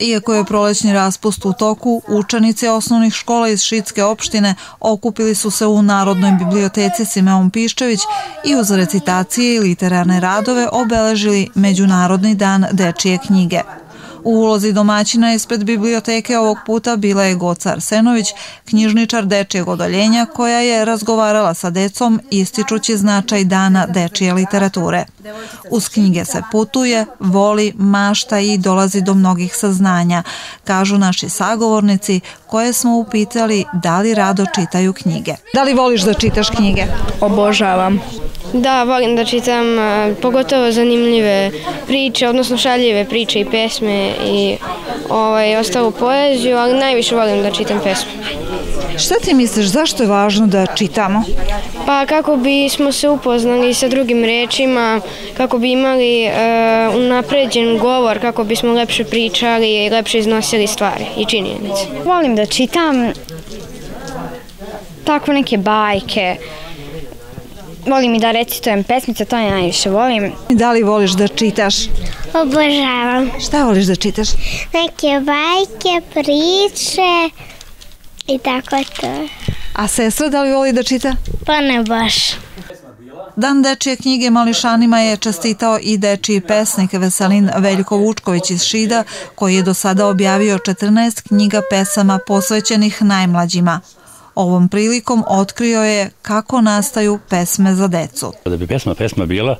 Iako je prolećni raspust u toku, učenici osnovnih škola iz Šitske opštine okupili su se u Narodnoj biblioteci Simeon Piščević i uz recitacije i literarne radove obeležili Međunarodni dan dečije knjige. U ulozi domaćina ispred biblioteke ovog puta bila je Goca Arsenović, knjižničar dečijeg odoljenja koja je razgovarala sa decom ističući značaj dana dečije literature. Uz knjige se putuje, voli, mašta i dolazi do mnogih saznanja, kažu naši sagovornici koje smo upitali da li rado čitaju knjige. Da li voliš da čitaš knjige? Obožavam. Da, volim da čitam pogotovo zanimljive priče, odnosno šaljive priče i pesme i ovaj, ostavu poeziju, ali najviše volim da čitam pesme. Šta ti misliš, zašto je važno da čitamo? Pa kako bismo se upoznali sa drugim rečima, kako bi imali e, unapređen govor, kako bismo lepše pričali i lepše iznosili stvari i činjenice. Volim da čitam tako neke bajke, volim i da recitujem pesmice, to ja najviše volim. Da li voliš da čitaš? Obožavam. Šta voliš da čitaš? Neke bajke, priče i tako to. A sestra da li voli da čita? Pa ne baš. Dan dečije knjige Mališanima je čestitao i dečiji pesnik Veselin Veljko Vučković iz Šida, koji je do sada objavio 14 knjiga pesama posvećenih najmlađima. Ovom prilikom otkrio je kako nastaju pesme za decu. Da bi pesma pesma bila,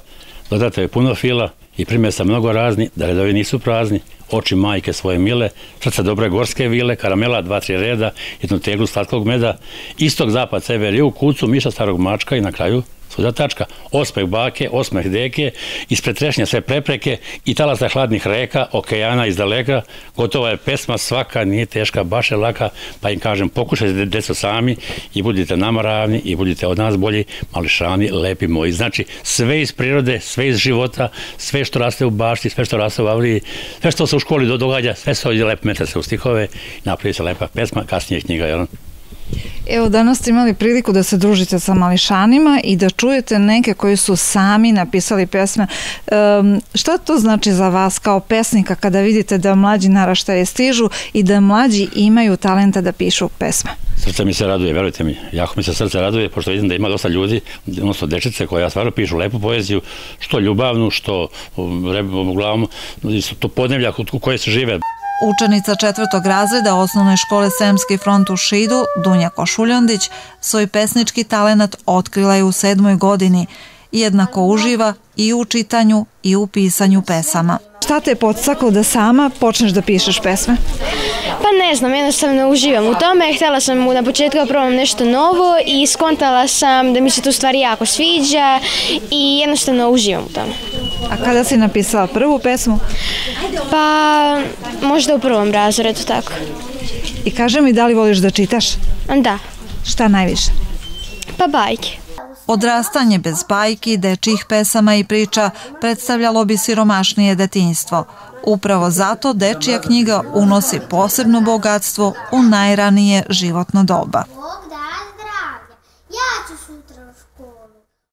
dodate je puno fila i primjesa mnogo razni, da redovi nisu prazni, oči majke svoje mile, srce dobre gorske vile, karamela, dva, tri reda, jednu teglu slatkog meda, istog zapad sever u kucu, miša starog mačka i na kraju svuda tačka. Osmeh bake, osmeh deke, ispred trešnje sve prepreke i talasa hladnih reka, okejana iz daleka, gotova je pesma svaka, nije teška, baš je laka, pa im kažem pokušajte deco sami i budite nama ravni i budite od nas bolji, mališani, lepi moji. Znači, sve iz prirode, sve iz života, sve što raste u bašti, sve što raste u avriji, sve što se u školi događa, sve se ovdje lepo mete se u stihove, napravi se lepa pesma, kasnije knjiga, jel? Evo, danas ste imali priliku da se družite sa mališanima i da čujete neke koji su sami napisali pesme. Um, šta to znači za vas kao pesnika kada vidite da mlađi naraštaje stižu i da mlađi imaju talenta da pišu pesme? Srce mi se raduje, verujte mi. Jako mi se srce raduje, pošto vidim da ima dosta ljudi, odnosno dečice koja stvarno pišu lepu poeziju, što ljubavnu, što uglavnom, to podnevlja u koje se žive. Učenica četvrtog razreda osnovne škole Semski front u Šidu, Dunja Košuljondić, svoj pesnički talenat otkrila je u sedmoj godini. Jednako uživa i u čitanju i u pisanju pesama. Šta te je podstaklo da sama počneš da pišeš pesme? Pa ne znam, jednostavno uživam u tome. Htjela sam na početku da probam nešto novo i skontala sam da mi se tu stvari jako sviđa i jednostavno uživam u tome. A kada si napisala prvu pesmu? Pa možda u prvom razredu, tako. I kaže mi da li voliš da čitaš? Da. Šta najviše? Pa bajke. Odrastanje bez bajki, dečih pesama i priča predstavljalo bi siromašnije detinjstvo. Upravo zato dečija knjiga unosi posebno bogatstvo u najranije životno doba.